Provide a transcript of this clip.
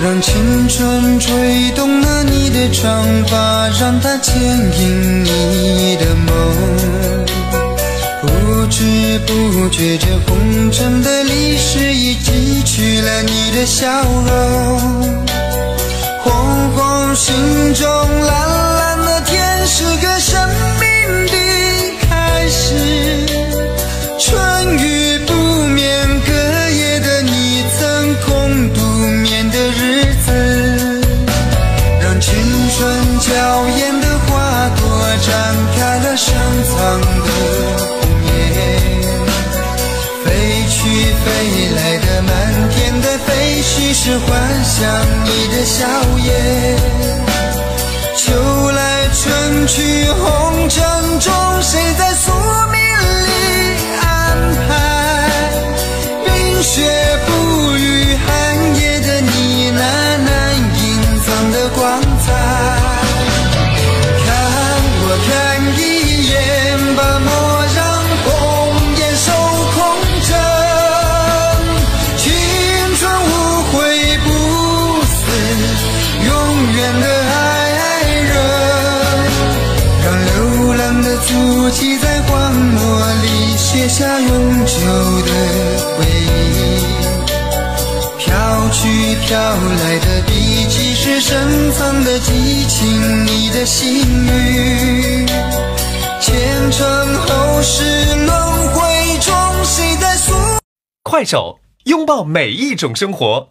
让青春吹动了你的长发，让它牵引你的梦。不知不觉，这红尘的历史已记取了你的笑容。红红心中，娇艳的花朵绽开了深藏的红叶。飞去飞来的满天的飞絮，是幻想你的笑颜。秋来春去，红尘中，谁在宿命里安排？冰雪不语，寒夜的你那难隐藏的光足迹在荒漠里写下永久的回忆。飘去飘来的笔迹是深藏的激情，你的心语。前尘后世轮回中，谁在诉？快手，拥抱每一种生活。